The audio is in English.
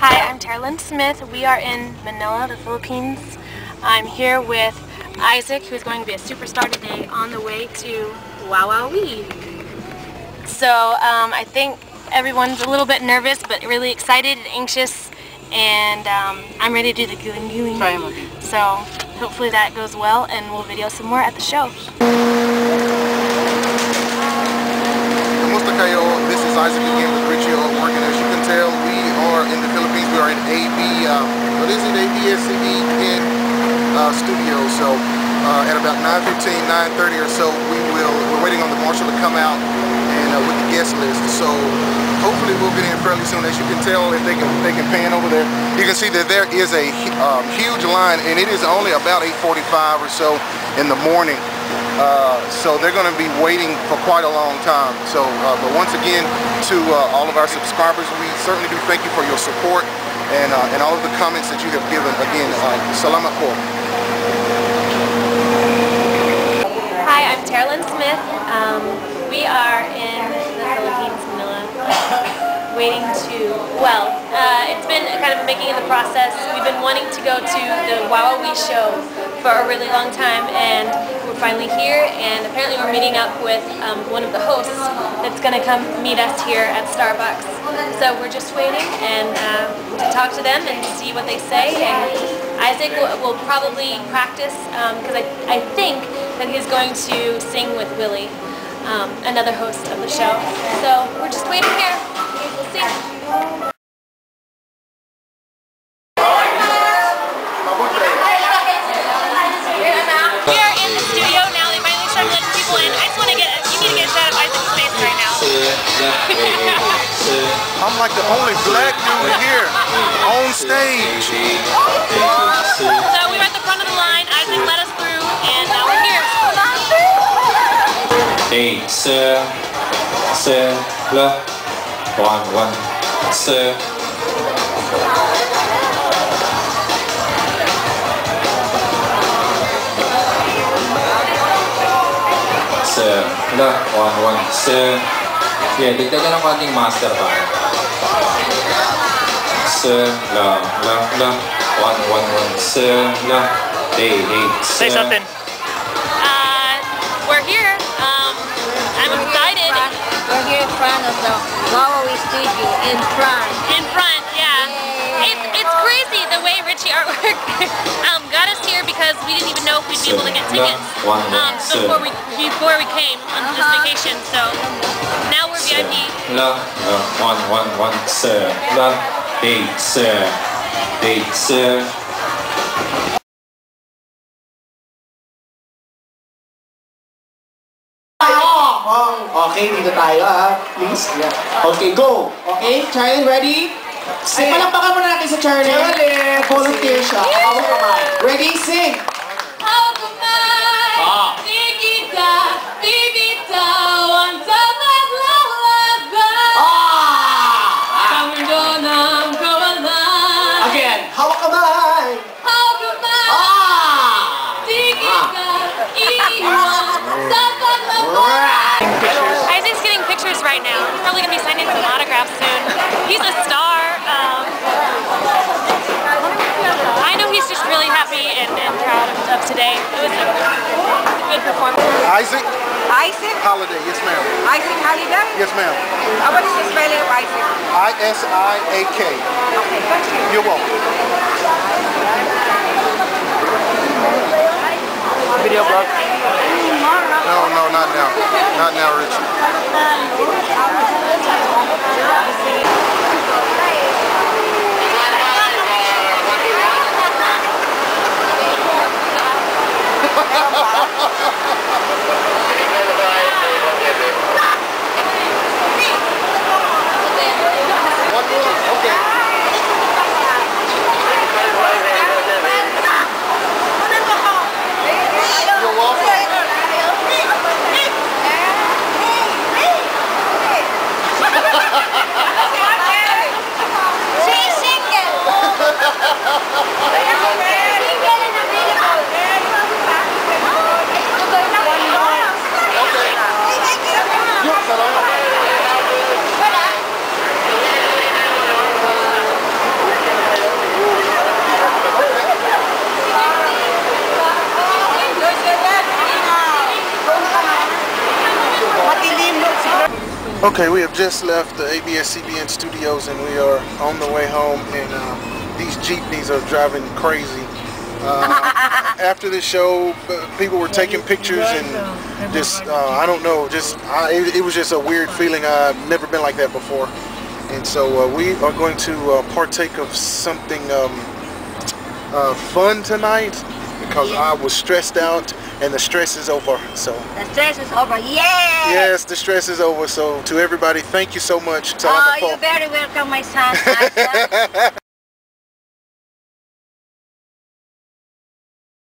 Hi, I'm Tara Lynn Smith. We are in Manila, the Philippines. I'm here with Isiak, who's going to be a superstar today on the way to Wowowee. So um, I think everyone's a little bit nervous, but really excited and anxious, and um, I'm ready to do the gooing gooing. So hopefully that goes well, and we'll video some more at the show. Kamusta kayo? This is Isiak again with Richie O working. As you can tell, we are in the Philippines. We are in AB, uh, what is it, ABS-CBN uh, studio. So uh, at about 9.15, 9.30 or so, we will, we're waiting on the marshal to come out and uh, with the guest list. So hopefully we'll get in fairly soon. As you can tell, if they can, they can pan over there, you can see that there is a um, huge line and it is only about 8.45 or so in the morning. Uh, so they're going to be waiting for quite a long time. So, uh, but once again, to uh, all of our subscribers, we certainly do thank you for your support and uh, and all of the comments that you have given. Again, uh, salamat po. Hi, I'm Tara Lynn Smith. Um, we are in the Philippines, Manila, waiting to, well, uh, it's been kind of making in the process. We've been wanting to go to the Wowowee show for a really long time, and we're finally here, and apparently we're meeting up with um, one of the hosts that's going to come meet us here at Starbucks. So we're just waiting and uh, to talk to them and see what they say, and Isiak will, will probably practice, because I, I think that he's going to sing with Willie, um, another host of the show. So we're just waiting here. We'll see. Like the only black dude here on stage. So we were at the front of the line. Isiak let us through, and now we're here. Eight, sir, sir, la, one, one, sir. Sir, la, one, one, sir. Yeah, dagdagan ng konting master pa. Sir, la, la, la, one, one, one, la, eight, eight. Say something. Uh, we're here. Um, I'm excited. We're here in front of the Wowowee studio, in front. In front, yeah. It's, it's crazy the way Richie Artwork um, got us here because we didn't even know if we'd be able to get tickets um, before we before we came on this vacation. So now we're VIP. La, la, one, one, one, sir, la, eight, sir, eight, sir. Okay, dito tayo ha. Please. Yeah. Okay, go. Okay, Charlie, ready? Ay, palakpakan muna natin sa Charlie. Charlie, volunteer siya. Hawak kamay. Ready, sing. Right now. He's probably going to be signing some autographs soon. He's a star. Um, I know he's just really happy and, and proud of, of today. It was a, a good performance. Isiak Isiak? Holiday, yes ma'am. Isiak Holiday? Yes ma'am. What is the spelling of Isiak? I-S-I-A-K. Okay, thank you. You're welcome. Video vlog. No, no, not now. Not now, Richie. One more? Okay. You're welcome. Okay, we have just left the ABS-CBN studios and we are on the way home and uh, these jeepneys are driving crazy. Uh, after the show, people were taking pictures and just, uh, I don't know, just, I, it, it was just a weird feeling. I've never been like that before. And so uh, we are going to uh, partake of something um, uh, fun tonight because I was stressed out and the stress is over. So The stress is over. Yeah! yes, the stress is over. So to everybody, thank you so much. Oh, you're very welcome, my son.